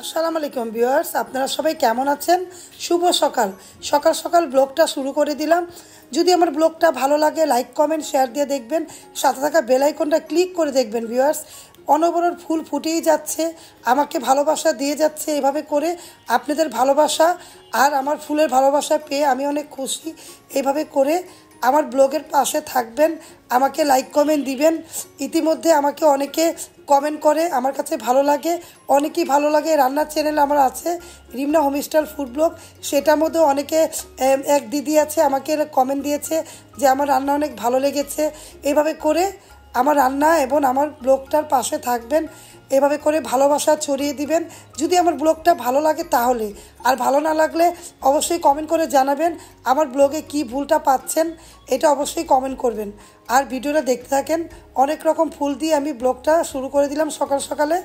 আসসালামু আলাইকুম ভিউয়ার্স, আপনারা সবাই কেমন আছেন? শুভ সকাল। সকাল সকাল ব্লগটা শুরু করে দিলাম। যদি আমার ব্লগটা ভালো লাগে লাইক কমেন্ট শেয়ার দিয়ে দেখবেন। সাথে থাকা বেল আইকনটা ক্লিক করে দেখবেন ভিউয়ার্স। অনবরত ফুল ফুটেই যাচ্ছে, আমাকে ভালোবাসা দিয়ে যাচ্ছে এভাবে করে। আপনাদের ভালোবাসা আর আমার ফুলের ভালোবাসা পেয়ে আমি অনেক খুশি। এভাবে করে আমার ব্লগের পাশে থাকবেন, আমাকে লাইক কমেন্ট দিবেন। ইতিমধ্যে আমাকে অনেকে কমেন্ট করে, আমার কাছে ভালো লাগে। অনেকেই ভালো লাগে, রান্নার চ্যানেল আমার আছে, রিমনা হোমস্টাইল ফুড ব্লগ সেটার মধ্যে অনেকে এক দিদি আছে, আমাকে কমেন্ট দিয়েছে যে আমার রান্না অনেক ভালো লেগেছে। এভাবে করে আমার রান্না এবং আমার ব্লগটার পাশে থাকবেন। এভাবে করে ভালোবাসা ছড়িয়ে দিবেন। যদি আমার ব্লগটা ভালো লাগে তাহলে। আর ভালো না লাগলে অবশ্যই কমেন্ট করে জানাবেন আমার ব্লগে কি ভুলটা পাচ্ছেন, এটা অবশ্যই কমেন্ট করবেন। আর ভিডিওটা দেখতে থাকেন, অনেক রকম ফুল দিয়ে আমি ব্লগটা শুরু করে দিলাম সকাল সকালে।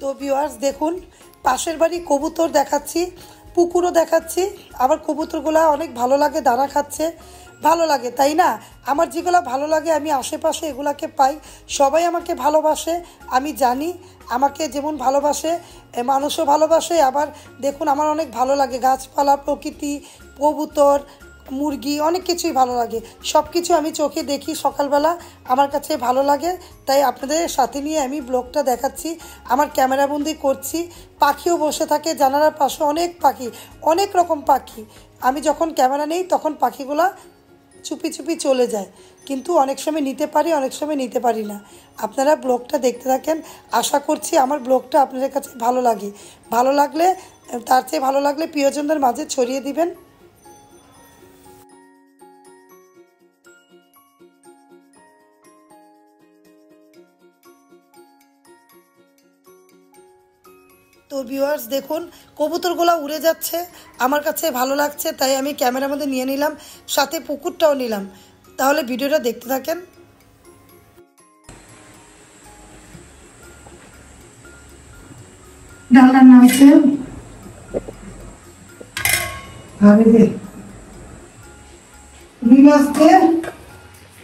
তো ভিউয়ার্স দেখুন, পাশের বাড়ি কবুতর দেখাচ্ছি, পুকুরও দেখাচ্ছি, আবার কবুতরগুলা অনেক ভালো লাগে, দানা খাচ্ছে, ভালো লাগে, তাই না? আমার যেগুলো ভালো লাগে, আমি আশেপাশে এগুলাকে পাই, সবাই আমাকে ভালোবাসে, আমি জানি, আমাকে যেমন ভালোবাসে মানুষও ভালোবাসে, আবার দেখুন, আমার অনেক ভালো লাগে, গাছপালা, প্রকৃতি, কবুতর মুরগি, অনেক কিছুই ভালো লাগে। সব কিছু আমি চোখে দেখি সকালবেলা, আমার কাছে ভালো লাগে। তাই আপনাদের সাথে নিয়ে আমি ব্লগটা দেখাচ্ছি, আমার ক্যামেরাবন্দি করছি। পাখিও বসে থাকে, জানালার পাশে অনেক পাখি, অনেক রকম পাখি। আমি যখন ক্যামেরা নেই, তখন পাখিগুলা চুপি চুপি চলে যায়। কিন্তু অনেক সময় নিতে পারি, অনেক সময় নিতে পারি না। আপনারা ব্লগটা দেখতে থাকেন। আশা করছি আমার ব্লগটা আপনাদের কাছে ভালো লাগে। ভালো লাগলে, তার চেয়ে ভালো লাগলে প্রিয়জনদের মাঝে ছড়িয়ে দিবেন। তো ভিউয়ার্স দেখুন কবুতরগুলো উড়ে যাচ্ছে আমার কাছে ভালো লাগছে তাই আমি ক্যামেরার মধ্যে নিয়ে নিলাম সাথে পুকুরটাও নিলাম। তাহলে ভিডিওটা দেখতে থাকেন। ডালনার নাম হচ্ছে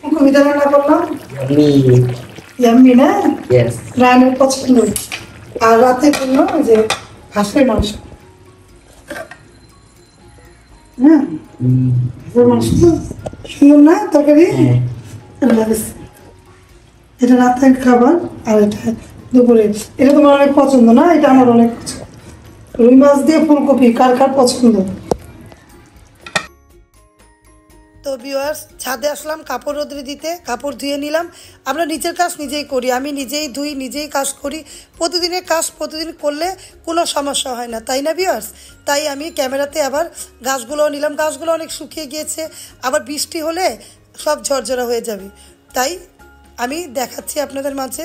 কবিতা রান্না করলাম ইয়াম্মি না? রানের পছন্দ আর রাতের জন্য যে হাঁসের মাংস। হ্যাঁ Mm. হাঁসের মাংস তো সুন্দর না তরকারি? হ্যাঁ। এটা রাতের খাবার আর এটা দুপুরে। এটা তোমার অনেক পছন্দ না? এটা আমার অনেক পছন্দ। রুই মাছ দিয়ে ফুলকপি কার কার পছন্দ? তো ভিউয়ার্স ছাদে আসলাম, কাপড় রোদ্রে দিতে, কাপড় ধুয়ে নিলাম। আমরা নিজের কাজ নিজেই করি, আমি নিজেই ধুই, নিজেই কাজ করি। প্রতিদিনের কাজ প্রতিদিন করলে কোনো সমস্যা হয় না, তাই না ভিউয়ার্স তাই আমি ক্যামেরাতে আবার গাছগুলো নিলাম, গাছগুলো অনেক শুকিয়ে গিয়েছে, আবার বৃষ্টি হলে সব ঝরঝরা হয়ে যাবে। তাই আমি দেখাচ্ছি আপনাদের মাঝে।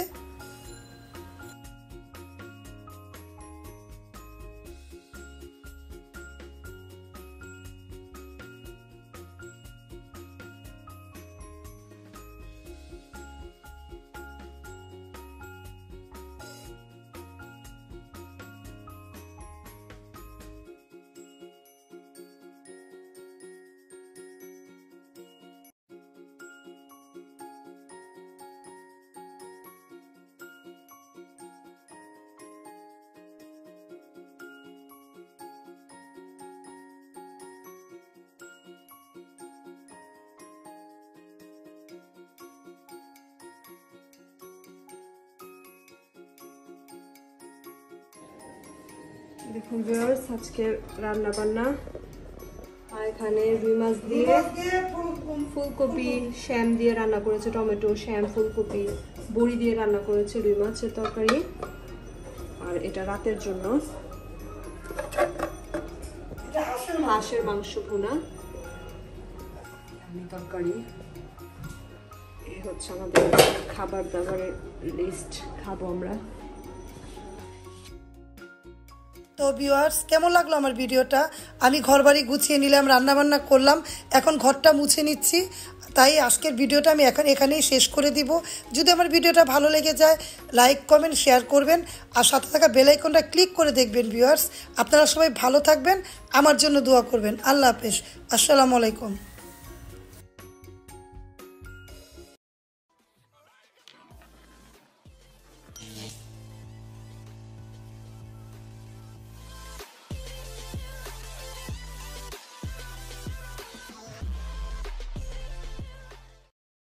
দেখুন ভিউয়ার্স আজকে রান্না বান্না আর এখানে রুই মাছ দিয়ে ফুলকপি শ্যাম দিয়ে রান্না করেছে টমেটো শ্যাম ফুলকপি বড়ি দিয়ে রান্না করেছে রুই মাছের তরকারি। আর এটা রাতের জন্য। হাঁসের মাংস ভুনা। তরকারি। এই হচ্ছে আমাদের খাবার দাবারের লিস্ট খাব আমরা। তো ভিউয়ার্স কেমন লাগল আমার ভিডিওটা? আমি ঘরবাড়ি গুছিয়ে নিলাম, রান্নাবান্না করলাম, এখন ঘরটা মুছে নিচ্ছি। তাই আজকের ভিডিওটা আমি এখন এখানেই শেষ করে দিব। যদি আমার ভিডিওটা ভালো লেগে যায় লাইক কমেন্ট শেয়ার করবেন। আর সাথে থাকা বেল আইকনটা ক্লিক করে দেখবেন ভিউয়ার্স আপনারা সবাই ভালো থাকবেন, আমার জন্য দোয়া করবেন। আল্লাহ হাফেজ। আসসালামু আলাইকুম।